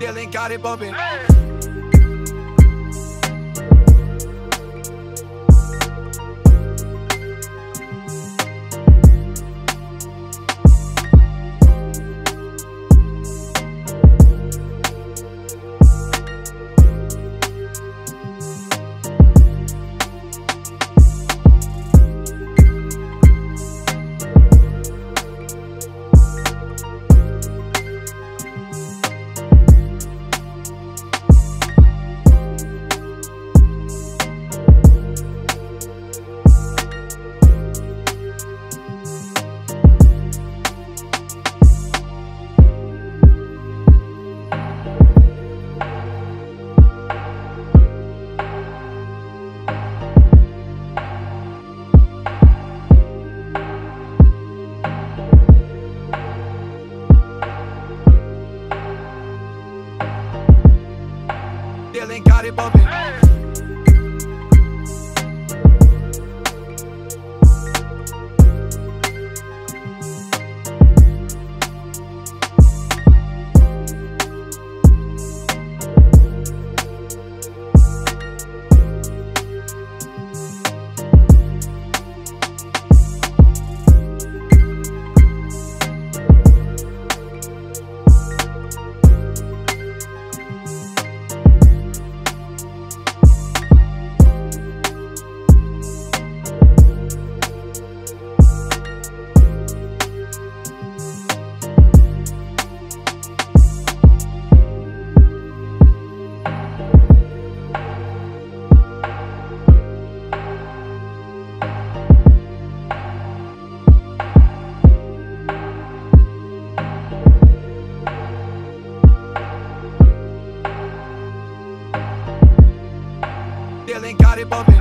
Dylan got it bumping. Dylan got it bumping. party popping.